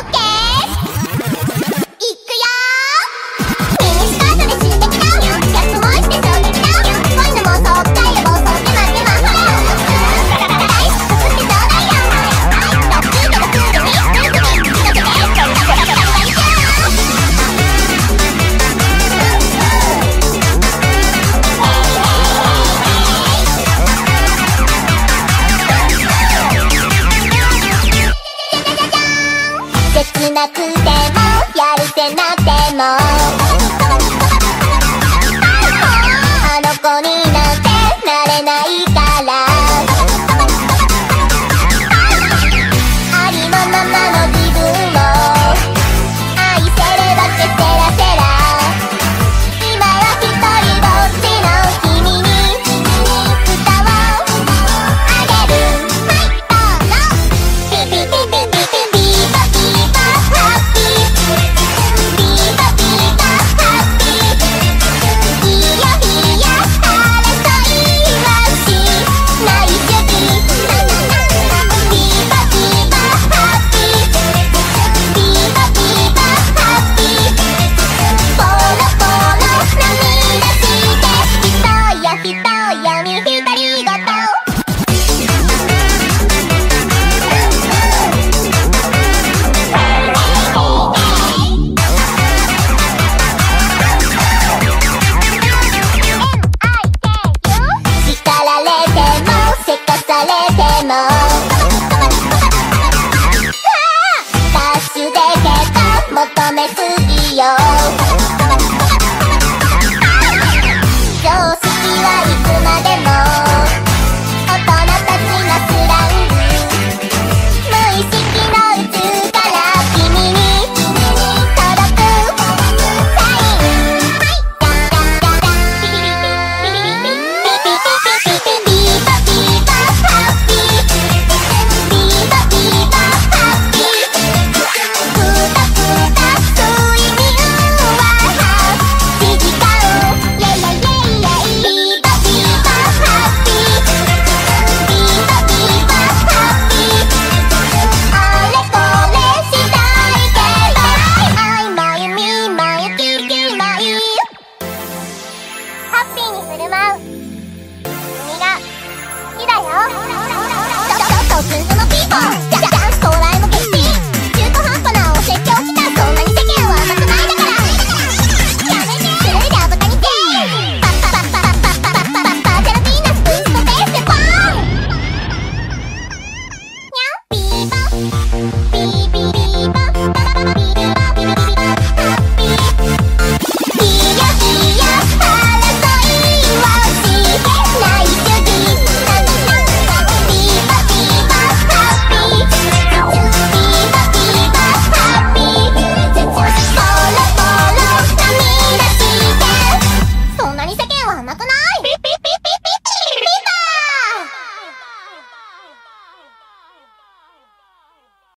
okay 少なくてもやるせなくても。振る舞う君が好きだよ。